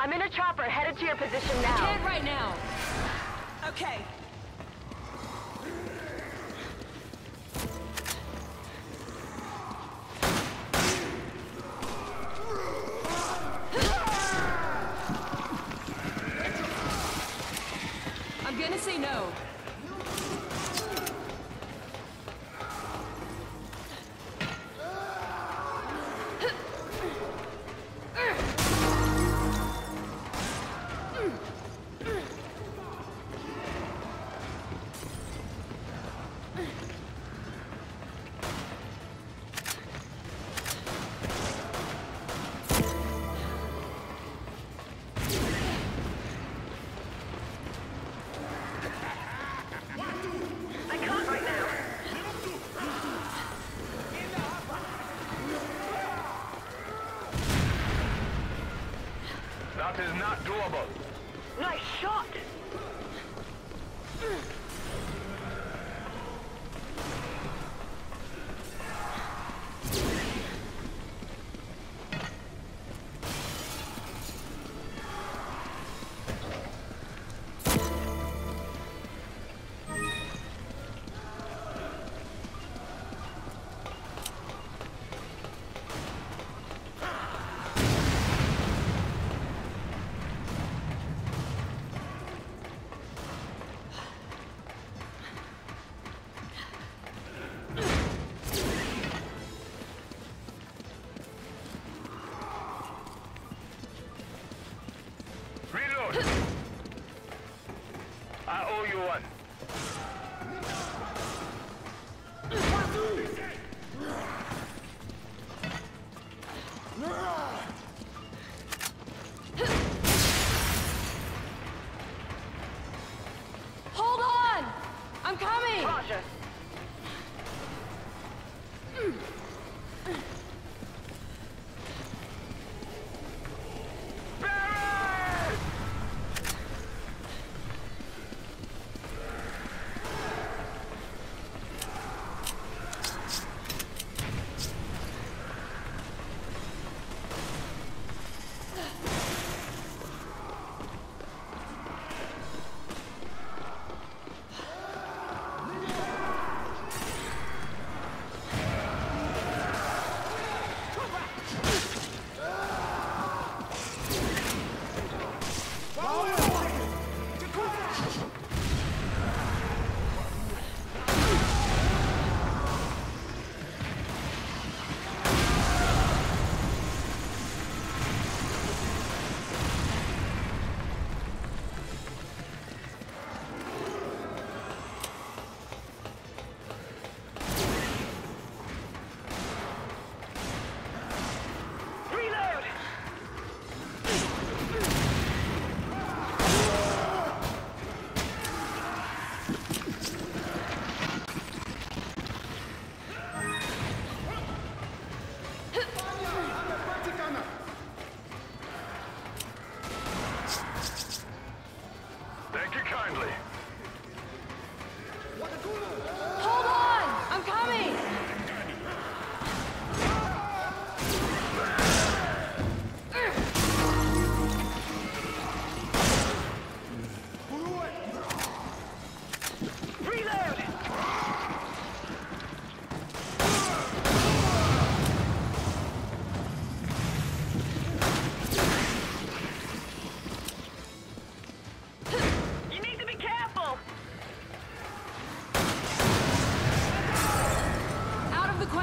I'm in a chopper headed to your position now. Can't right now. Okay. That is not doable. Nice shot! One. Hold on! I'm coming! Roger.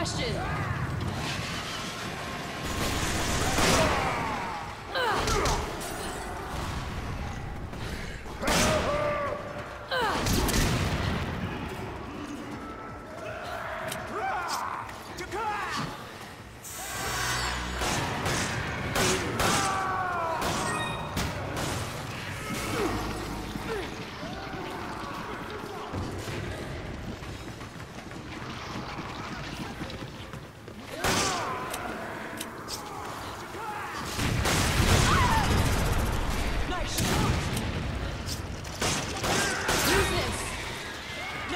Question!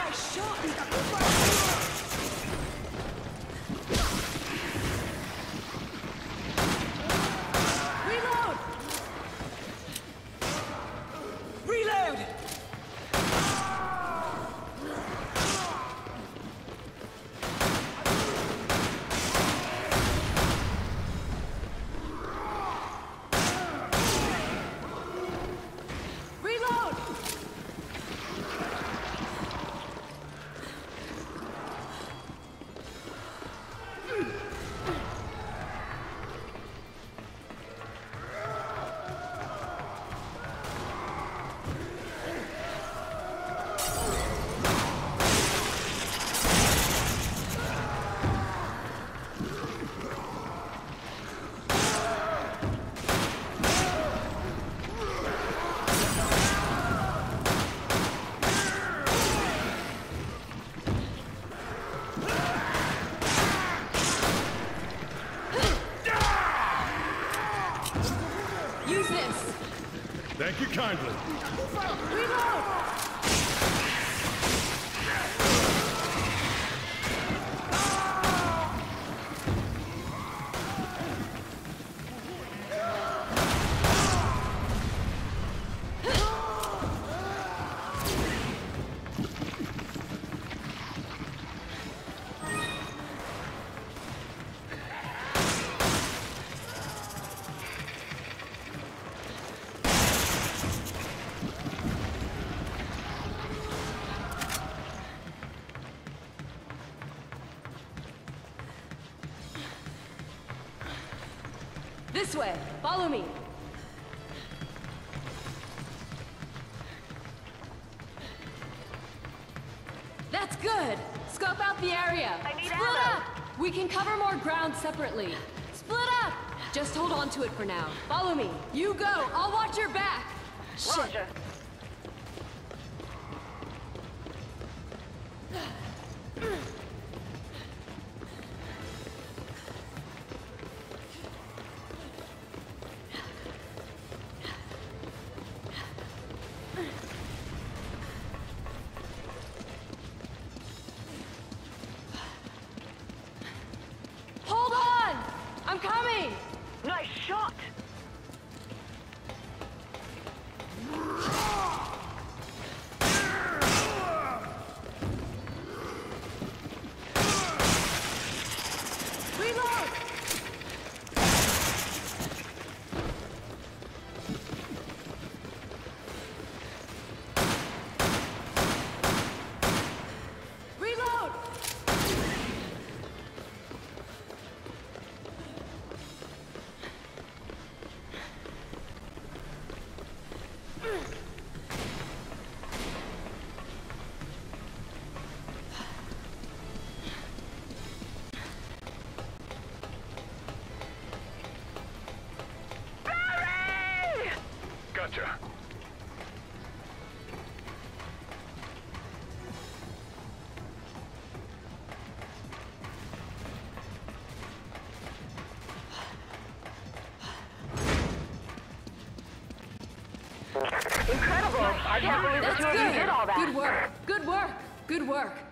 I shall be the first. Thank you kindly. Reload! This way. Follow me. That's good. Scope out the area. I need Split ammo. up. We can cover more ground separately. Split up. Just hold on to it for now. Follow me. You go. I'll watch your back. Shit. Roger. Hold Gotcha. Incredible. I can't believe the That's two of you good. did all that. Good work. Good work. Good work.